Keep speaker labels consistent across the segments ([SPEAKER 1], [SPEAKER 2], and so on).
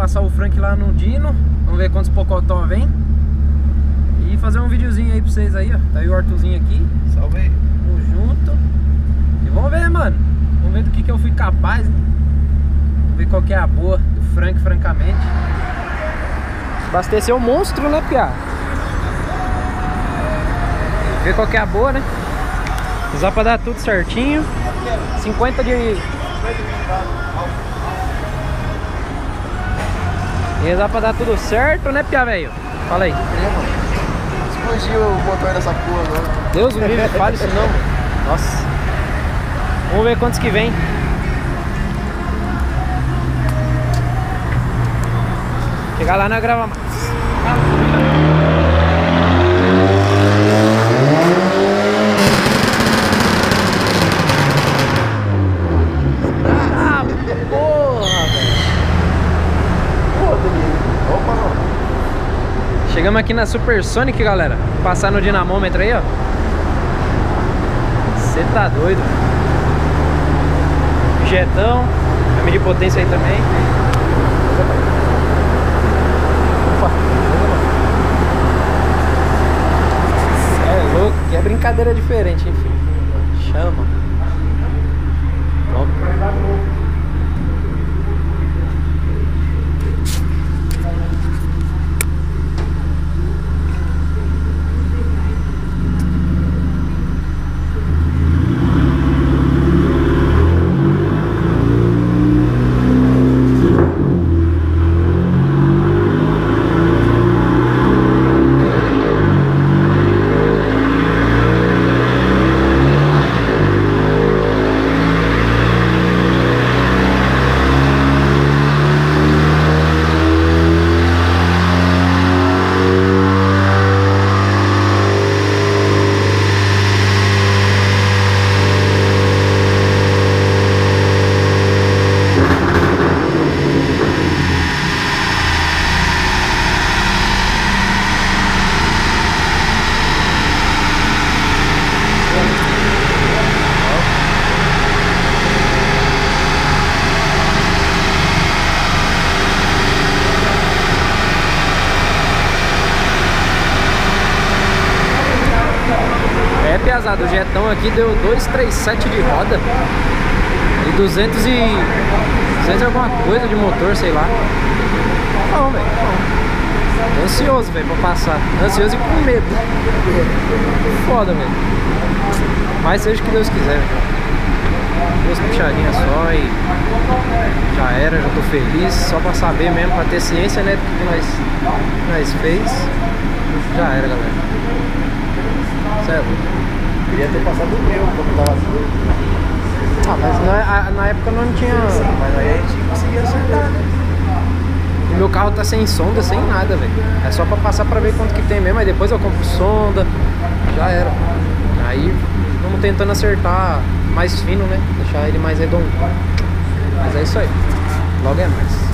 [SPEAKER 1] passar o Frank lá no Dino. Vamos ver quantos Pocotó vem. E fazer um videozinho aí pra vocês aí, ó. Tá aí o Arthurzinho aqui.
[SPEAKER 2] Salve aí.
[SPEAKER 1] Tamo junto. E vamos ver, mano. Vamos ver do que que eu fui capaz, né? Vamos ver qual que é a boa do Frank, francamente. Abasteceu o monstro, né, Pia? Ver qual que é a boa, né? Usar pra dar tudo certinho. 50 de... E dá pra dar tudo certo, né, Pia, velho? Fala aí.
[SPEAKER 2] Explodiu o motor dessa porra agora.
[SPEAKER 1] Deus me livre, fale isso não. Nossa. Vamos ver quantos que vem. Chegar lá na grava mais. Ah, porra, velho.
[SPEAKER 2] Opa, não.
[SPEAKER 1] Chegamos aqui na Supersonic, galera. Passar no dinamômetro aí, ó. Você tá doido. Jetão. Vai medir potência aí também. Opa. É louco, que é brincadeira diferente, enfim. Chama. Top. Piazada, o jetão aqui deu 237 de roda e 200 e... 200 e alguma coisa de motor, sei lá. Bom, velho. Tô ansioso, velho, pra passar. Ansioso e com medo. Foda, velho. Mas seja o que Deus quiser, velho. Duas puxadinhas só e já era, já tô feliz. Só pra saber mesmo, pra ter ciência, né, do que nós, nós fez. Já era, galera. Certo?
[SPEAKER 2] Queria ter passado o meu quando tava assim.
[SPEAKER 1] Ah, mas na, na época não tinha.
[SPEAKER 2] Mas aí a gente conseguia acertar, né?
[SPEAKER 1] O meu carro tá sem sonda, sem nada, velho. É só pra passar pra ver quanto que tem mesmo. Aí depois eu compro sonda. Já era. Aí vamos tentando acertar mais fino, né? Deixar ele mais redondo. Mas é isso aí. Logo é mais.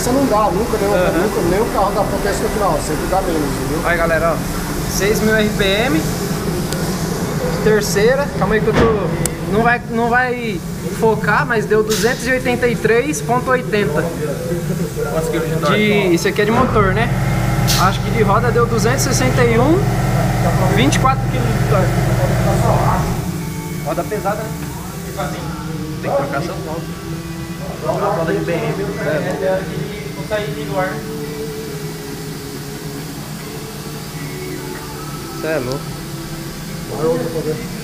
[SPEAKER 3] Potência não dá, nunca, nenhum,
[SPEAKER 1] Aham.
[SPEAKER 3] nunca, nenhum carro dá potência no final, sempre dá menos, entendeu?
[SPEAKER 1] Aí galera, ó. 6.000 RPM. Terceira. Calma aí que eu tô. Não vai, não vai focar, mas deu 283.80. De. Isso aqui é de motor, né? Acho que de roda deu 261. 24 kg de torque. Roda pesada, né?
[SPEAKER 2] Tem que trocar Paulo. Uma roda de BM.
[SPEAKER 1] Você é louco.
[SPEAKER 2] Que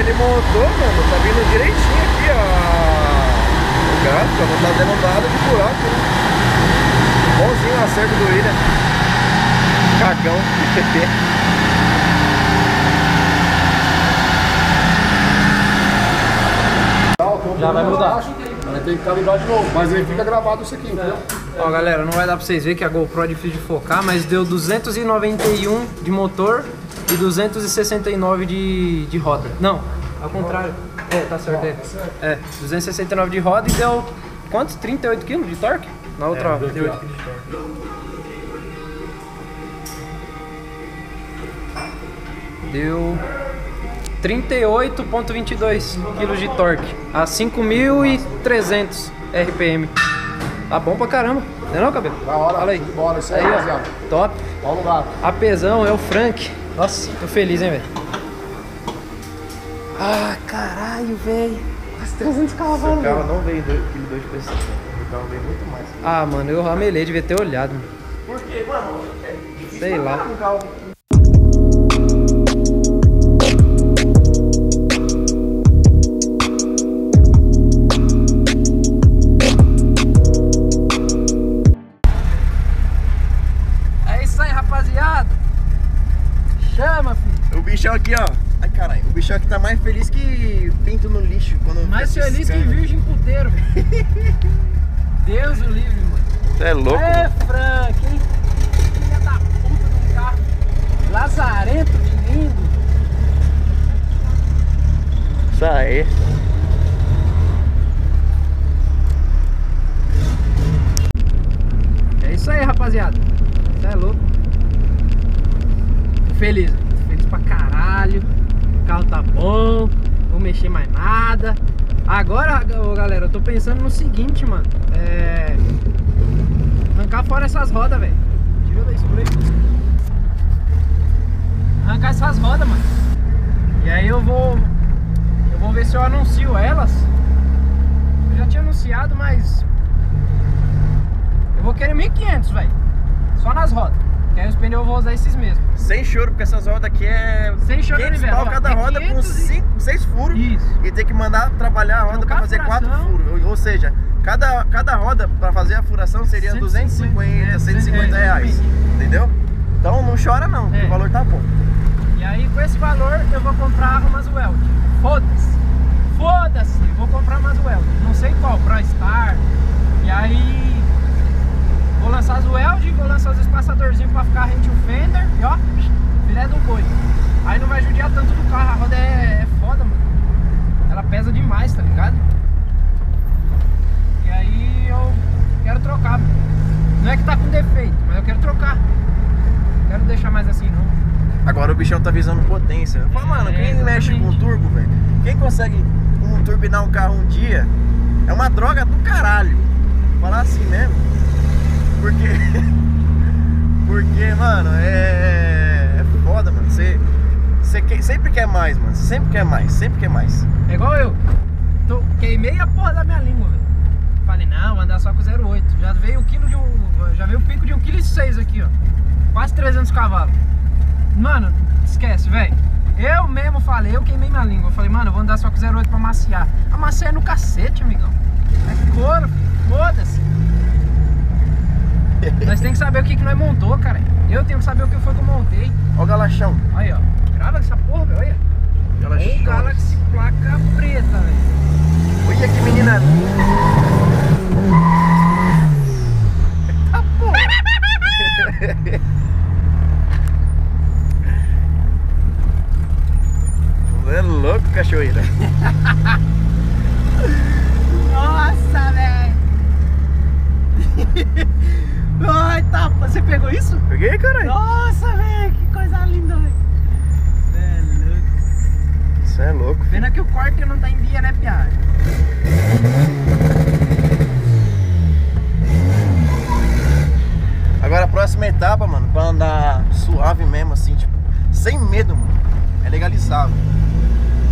[SPEAKER 2] ele montou, mano, tá vindo direitinho aqui, ó. O gráfico, não tá dando nada de buraco. né? Bonzinho o acerto do William. Cagão de PT.
[SPEAKER 1] Já vai mudar.
[SPEAKER 3] Vai ter que calibrar de novo, mas aí fica gravado isso aqui, entendeu?
[SPEAKER 1] Ó, galera, não vai dar pra vocês verem que a GoPro é difícil de focar, mas deu 291 de motor e 269 de, de roda. Não, ao contrário. É, tá certo. É, é 269 de roda e deu quantos? 38 kg de torque? Na outra, ó. 38 kg de torque. Deu 38.22 kg de torque a 5.300 RPM. Tá bom pra caramba. Não é não, cabelo?
[SPEAKER 3] Da hora,
[SPEAKER 1] Fala aí.
[SPEAKER 3] bora, isso aí, rapaziada.
[SPEAKER 1] Top.
[SPEAKER 3] Ó o lugar.
[SPEAKER 1] A pesão é o Frank. Nossa, tô feliz, hein, velho. Ah, caralho, velho. Quase 300 cavalos,
[SPEAKER 2] O carro não veio 2 de pressão. O carro veio muito mais.
[SPEAKER 1] Ah, mano, eu ramelei, devia ter olhado. mano.
[SPEAKER 2] Por quê, mano? É difícil
[SPEAKER 1] Sei lá.
[SPEAKER 2] um carro.
[SPEAKER 1] Aí.
[SPEAKER 2] É isso aí,
[SPEAKER 1] rapaziada. Você é louco. Tô feliz. Tô feliz pra caralho. O carro tá bom. Não vou mexer mais nada. Agora, galera, eu tô pensando no seguinte, mano. É. Arrancar fora essas rodas, velho. Tira segura aí. Arrancar essas rodas, mano. E aí eu vou. Se eu anuncio elas. Eu já tinha anunciado, mas eu vou querer 1.500, velho. Só nas rodas. Que aí os pneus eu vou usar esses mesmos.
[SPEAKER 2] Sem choro, porque essas rodas aqui é.
[SPEAKER 1] Sem choro,
[SPEAKER 2] 500
[SPEAKER 1] velho.
[SPEAKER 2] pau
[SPEAKER 1] Ó,
[SPEAKER 2] cada
[SPEAKER 1] é
[SPEAKER 2] roda com
[SPEAKER 1] 500 e-
[SPEAKER 2] 5, 6 furos.
[SPEAKER 1] Isso.
[SPEAKER 2] E tem que mandar trabalhar a roda pra fazer
[SPEAKER 1] a
[SPEAKER 2] 4
[SPEAKER 1] furação.
[SPEAKER 2] furos. Ou, seja, cada, cada roda pra fazer a furação seria
[SPEAKER 1] 150,
[SPEAKER 2] 250,
[SPEAKER 1] é,
[SPEAKER 2] 150
[SPEAKER 1] é,
[SPEAKER 2] reais. Entendeu? Então não chora não,
[SPEAKER 1] É.
[SPEAKER 2] o valor tá bom.
[SPEAKER 1] E aí com esse valor eu vou comprar umas weld. Foda-se. Eu vou comprar umas weld. Não sei qual, Pro Star. E aí vou lançar as weld, vou lançar os espaçadorzinhos pra ficar rente o fender. E ó, filé do boi. Aí não vai judiar tanto do carro. A roda é, é foda, mano. Ela pesa demais, tá ligado? E aí eu quero trocar. Não é que tá com defeito, mas eu quero trocar. Não quero deixar mais assim não.
[SPEAKER 2] Agora o bichão tá visando potência. Eu falo, mano,
[SPEAKER 1] É,
[SPEAKER 2] quem mexe com turbo, velho? Quem consegue um, turbinar um carro um dia é uma droga do caralho. Falar assim mesmo. Porque. Porque, mano, é. É foda, mano. Você. Você que- sempre quer mais, mano. Você sempre quer mais, sempre quer mais.
[SPEAKER 1] É igual eu. tô, queimei a porra da minha língua, velho. Falei, não, andar só com 0,8. Já veio o quilo de um. Já veio o pico de 1,6 kg aqui, ó. Quase 300 cavalos. Mano, esquece, velho. Eu mesmo falei, eu queimei minha língua. Eu falei, mano, eu vou andar só com 0,8 pra maciar. A macia é no cacete, amigão. É couro, filho. Foda-se. Nós tem que saber o que, que nós montou, cara. Eu tenho que saber o que foi que eu montei.
[SPEAKER 2] Ó o galachão.
[SPEAKER 1] Aí, ó. Grava essa porra, velho. Olha.
[SPEAKER 2] Galachão.
[SPEAKER 1] Ou Galaxy placa preta, velho.
[SPEAKER 2] Olha que menina.
[SPEAKER 1] Tá porra.
[SPEAKER 2] Você é louco, cachoeira.
[SPEAKER 1] Nossa, velho. Ai, tá. Você pegou isso?
[SPEAKER 2] Peguei, caralho.
[SPEAKER 1] Nossa, velho. Que coisa linda, velho. É louco.
[SPEAKER 2] Você é louco.
[SPEAKER 1] Pena que o corte não tá em dia, né, piada?
[SPEAKER 2] Agora a próxima etapa, mano, pra andar suave mesmo, assim, tipo, sem medo, mano, é legalizar.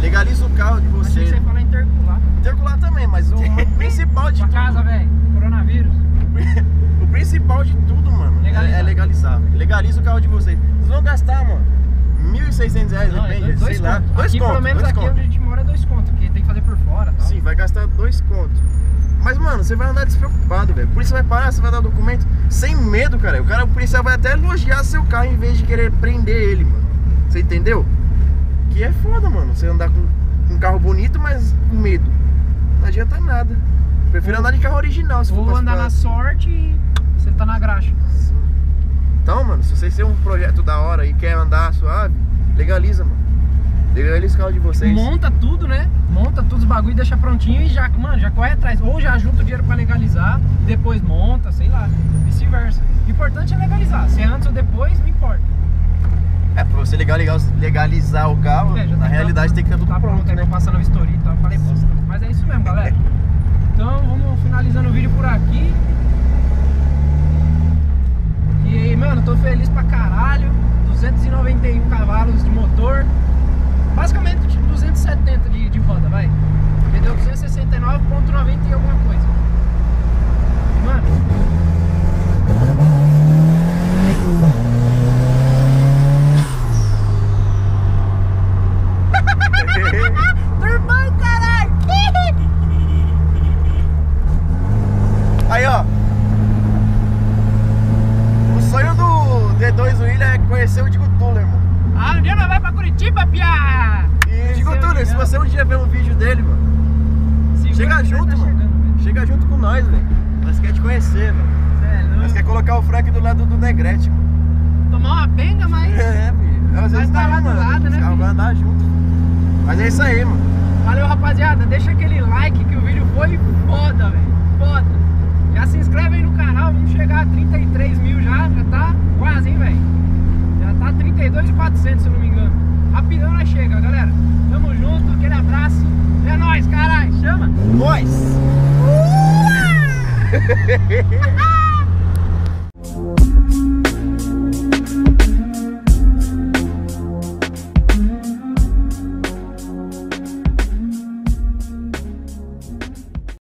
[SPEAKER 2] Legaliza o carro de
[SPEAKER 1] Achei que
[SPEAKER 2] você.
[SPEAKER 1] você falar intercular.
[SPEAKER 2] Circular também, mas o principal de tudo.
[SPEAKER 1] casa, velho. Coronavírus.
[SPEAKER 2] O principal de tudo, mano, é-
[SPEAKER 1] Legalizar.
[SPEAKER 2] é legalizar. velho. Legaliza o carro de vocês. Vocês vão gastar, mano, 1.600 reais,
[SPEAKER 1] Não, é
[SPEAKER 2] depende,
[SPEAKER 1] dois,
[SPEAKER 2] sei
[SPEAKER 1] dois
[SPEAKER 2] lá. Dois
[SPEAKER 1] aqui,
[SPEAKER 2] contos,
[SPEAKER 1] pelo menos
[SPEAKER 2] dois
[SPEAKER 1] aqui onde a gente mora é dois contos, porque tem que fazer por fora tal.
[SPEAKER 2] Sim, vai gastar dois contos. Mas, mano, você vai andar despreocupado, velho. Por isso vai parar, você vai dar documento sem medo, cara. O cara, o policial vai até elogiar seu carro em vez de querer prender ele, mano. Você entendeu? Que é foda, mano. Você andar com um carro bonito, mas com medo. Não adianta nada. Prefiro andar de carro original, se
[SPEAKER 1] Ou
[SPEAKER 2] pra-
[SPEAKER 1] andar na sorte e você tá na graxa.
[SPEAKER 2] Então, mano, se vocês têm um projeto da hora e quer andar suave, legaliza, mano. Legaliza o carro de vocês.
[SPEAKER 1] Monta tudo, né? Monta todos os bagulho, deixa prontinho e já, mano, já corre atrás. Ou já junta o dinheiro pra legalizar, depois monta, sei lá. Vice-versa. O importante é legalizar. Se é antes ou depois, não importa.
[SPEAKER 2] É, pra você legalizar, o carro,
[SPEAKER 1] É,
[SPEAKER 2] na
[SPEAKER 1] tá-
[SPEAKER 2] realidade tem que ter tudo
[SPEAKER 1] tá
[SPEAKER 2] pronto,
[SPEAKER 1] aí
[SPEAKER 2] né?
[SPEAKER 1] pra passar na vistoria e tal. Falei bosta. Mas é isso mesmo, galera. Então vamos finalizando o vídeo por aqui. E, mano, tô feliz pra caralho. 291 cavalos de motor. Basicamente tipo 270 de, de roda, vai. Porque deu 269.90 e alguma coisa. Mano. Turmão, caralho!
[SPEAKER 2] Aí, ó. O sonho do D2 William é conhecer o Digo Tuller, mano.
[SPEAKER 1] Ah, um dia nós vai pra Curitiba, piá!
[SPEAKER 2] E Digo
[SPEAKER 1] Esse é o
[SPEAKER 2] Tuller, se
[SPEAKER 1] legal.
[SPEAKER 2] você um dia ver um vídeo dele, mano,
[SPEAKER 1] Segura
[SPEAKER 2] chega
[SPEAKER 1] que
[SPEAKER 2] junto,
[SPEAKER 1] tá
[SPEAKER 2] mano.
[SPEAKER 1] chegando, velho.
[SPEAKER 2] Chega junto com nós, velho. Nós quer te conhecer, velho.
[SPEAKER 1] Cê é
[SPEAKER 2] Nós
[SPEAKER 1] louco.
[SPEAKER 2] quer colocar o Frank do lado do Negrete, mano.
[SPEAKER 1] Tomar uma benga, mas.
[SPEAKER 2] É, filho. Às vezes
[SPEAKER 1] tá
[SPEAKER 2] tá,
[SPEAKER 1] lá do
[SPEAKER 2] mano.
[SPEAKER 1] lado, né,
[SPEAKER 2] Os caras
[SPEAKER 1] filho?
[SPEAKER 2] vão andar junto. Mas é isso aí, mano.
[SPEAKER 1] Valeu, rapaziada. Deixa aquele like que o vídeo foi foda, velho. Foda. Já se inscreve aí no canal. Vamos chegar a 33 mil já. Já tá quase, hein, velho. Já tá 32,400 se eu não me engano. Rapidão nós chega, galera. Tamo junto. Aquele abraço. É nóis, caralho. Chama.
[SPEAKER 2] Nós!
[SPEAKER 1] Uh!